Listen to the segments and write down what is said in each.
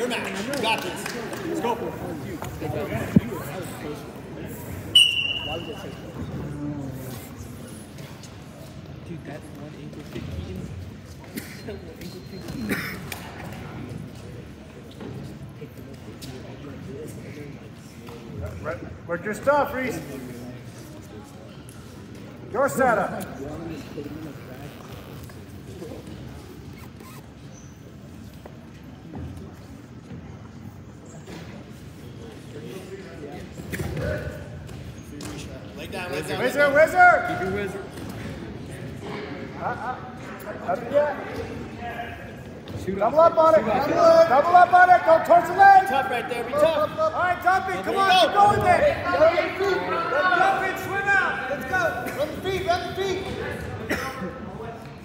Your match. You got this. Let's go. Dude, that one ankle kick beating. That. Work your stuff, Reese. Your setup. Lay down, lay down. Whizzer, whizzer. Keep your whizzer. Up yet. Shoot Double up on it. Shoot off. Double up on it. Go towards the leg. Tough right there. Be tough. All right, dump it. Come on, you keep go. going there. Let's dump it. Swim out. Let's go. Run the feet. Run the feet.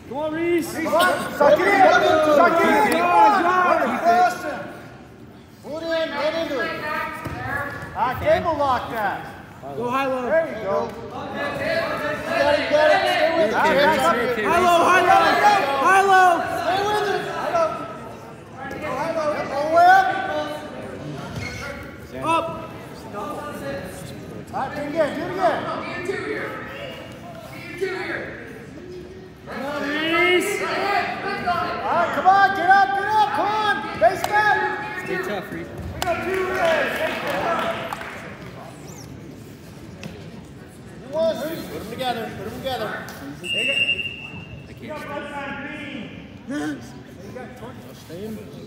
Come on, Reese. Come on. Suck it in. Suck it in. Come on. Keep it. Cross him. Pull it in. Get into it. Ah, cable lock that. Go high low. There you go. Got got it. Stay with it. High low, high low, high low. Stay with it. High low. High low. All the way up. Up. All right, do it again, do it again. The interior. The interior. Nice. All right, come on, get up, get up, come on. base man. Stay tough, Reed. We got two. Put them together. Put them together. Take it. I can't. Stay in.